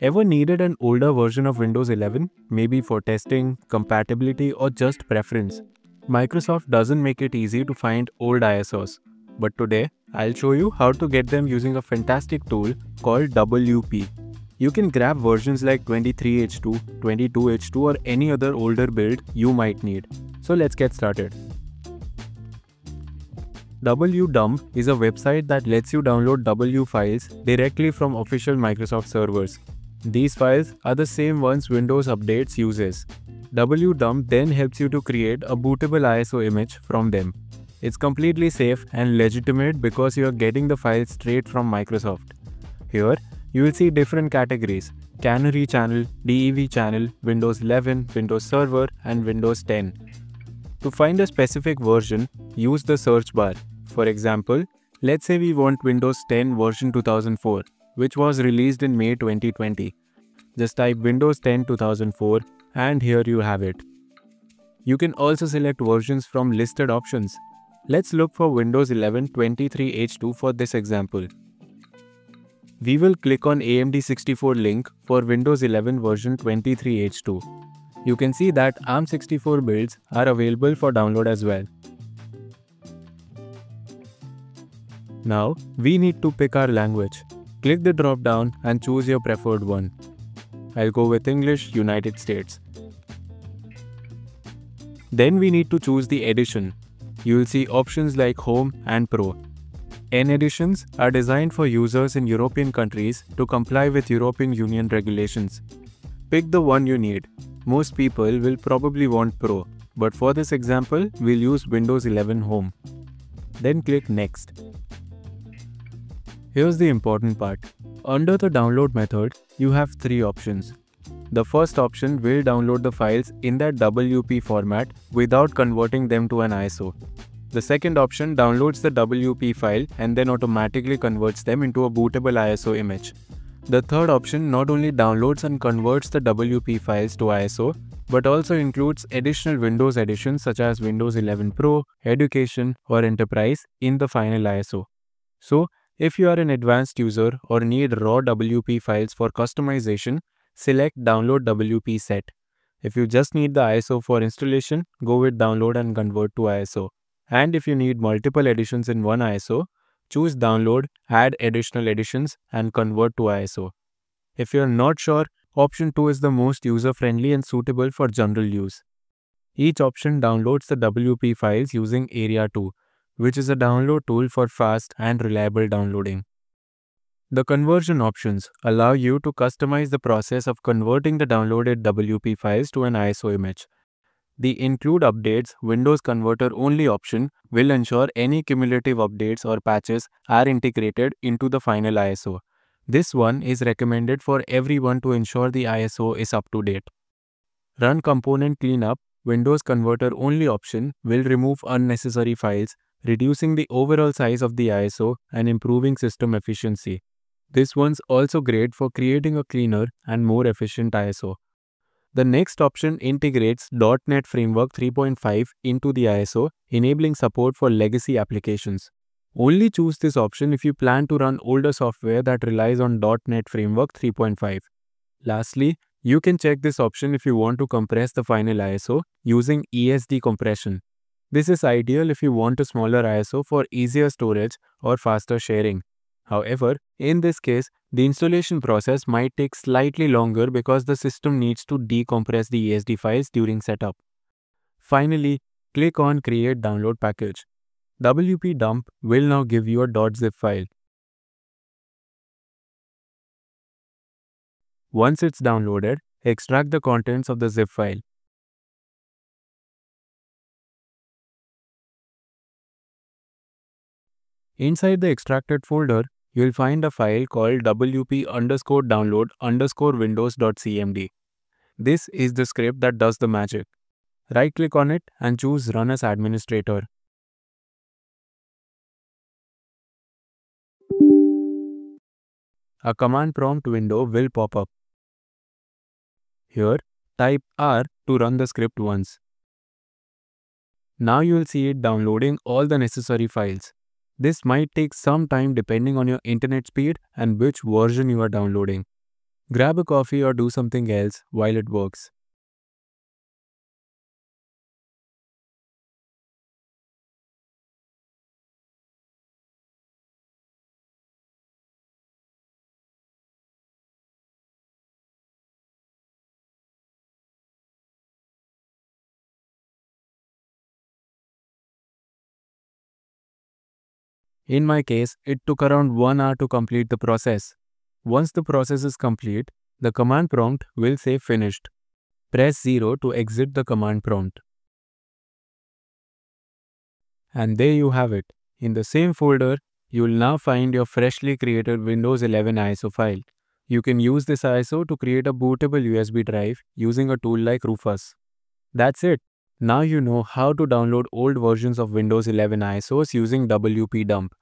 Ever needed an older version of Windows 11? Maybe for testing, compatibility, or just preference? Microsoft doesn't make it easy to find old ISOs. But today, I'll show you how to get them using a fantastic tool called UUP. You can grab versions like 23H2, 22H2 or any other older build you might need. So let's get started. UUP Dump is a website that lets you download UUP files directly from official Microsoft servers. These files are the same ones Windows Updates uses. UUP Dump then helps you to create a bootable ISO image from them. It's completely safe and legitimate because you are getting the files straight from Microsoft. Here, you will see different categories Canary channel, DEV channel, Windows 11, Windows Server, and Windows 10. To find a specific version, use the search bar. For example, let's say we want Windows 10 version 2004, which was released in May 2020. Just type Windows 10 2004 and here you have it. You can also select versions from listed options. Let's look for Windows 11 23H2 for this example. We will click on AMD 64 link for Windows 11 version 23H2. You can see that ARM64 builds are available for download as well. Now, we need to pick our language. Click the drop down and choose your preferred one. I'll go with English United States. Then we need to choose the edition. You will see options like Home and Pro. N editions are designed for users in European countries to comply with European Union regulations. Pick the one you need. Most people will probably want Pro, but for this example, we'll use Windows 11 Home. Then click Next. Here's the important part. Under the download method, you have three options. The first option will download the files in that UUP format without converting them to an ISO. The second option downloads the UUP file and then automatically converts them into a bootable ISO image. The third option not only downloads and converts the UUP files to ISO, but also includes additional Windows editions such as Windows 11 Pro, Education, or Enterprise in the final ISO. So, if you are an advanced user or need raw UUP files for customization, select Download UUP Set. If you just need the ISO for installation, go with Download and Convert to ISO. And if you need multiple editions in one ISO, choose Download, add additional editions, and convert to ISO. If you are not sure, option 2 is the most user-friendly and suitable for general use. Each option downloads the UUP files using aria2, which is a download tool for fast and reliable downloading. The conversion options allow you to customize the process of converting the downloaded UUP files to an ISO image. The Include Updates Windows Converter Only option will ensure any cumulative updates or patches are integrated into the final ISO. This one is recommended for everyone to ensure the ISO is up to date. Run Component Cleanup Windows Converter Only option will remove unnecessary files, reducing the overall size of the ISO and improving system efficiency. This one's also great for creating a cleaner and more efficient ISO. The next option integrates .NET Framework 3.5 into the ISO, enabling support for legacy applications. Only choose this option if you plan to run older software that relies on .NET Framework 3.5. Lastly, you can check this option if you want to compress the final ISO using ESD compression. This is ideal if you want a smaller ISO for easier storage or faster sharing. However, in this case, the installation process might take slightly longer because the system needs to decompress the ESD files during setup. Finally, click on Create Download Package. UUP Dump will now give you a .zip file. Once it's downloaded, extract the contents of the zip file. Inside the extracted folder, you'll find a file called uup underscore download underscore windows.cmd. This is the script that does the magic. Right click on it and choose Run as Administrator. A command prompt window will pop up. Here, type R to run the script once. Now you will see it downloading all the necessary files. This might take some time depending on your internet speed and which version you are downloading. Grab a coffee or do something else while it works. In my case, it took around 1 hour to complete the process. Once the process is complete, the command prompt will say finished. Press 0 to exit the command prompt. And there you have it. In the same folder, you will now find your freshly created Windows 11 ISO file. You can use this ISO to create a bootable USB drive using a tool like Rufus. That's it. Now you know how to download old versions of Windows 11 ISOs using UUP dump.